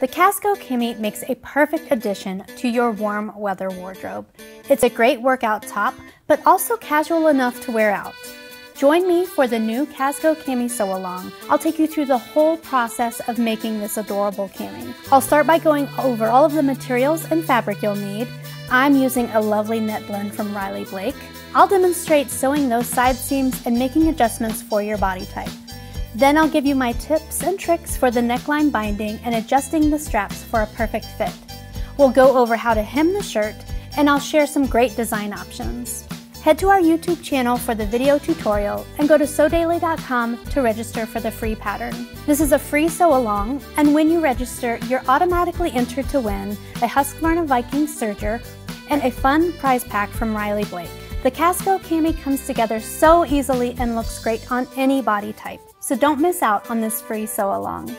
The Casco Cami makes a perfect addition to your warm weather wardrobe. It's a great workout top, but also casual enough to wear out. Join me for the new Casco Cami Sew Along. I'll take you through the whole process of making this adorable cami. I'll start by going over all of the materials and fabric you'll need. I'm using a lovely knit blend from Riley Blake. I'll demonstrate sewing those side seams and making adjustments for your body type. Then I'll give you my tips and tricks for the neckline binding and adjusting the straps for a perfect fit. We'll go over how to hem the shirt and I'll share some great design options. Head to our YouTube channel for the video tutorial and go to sewdaily.com to register for the free pattern. This is a free sew along and when you register, you're automatically entered to win a Husqvarna Viking serger and a fun prize pack from Riley Blake. The Casco Cami comes together so easily and looks great on any body type so don't miss out on this free sew along.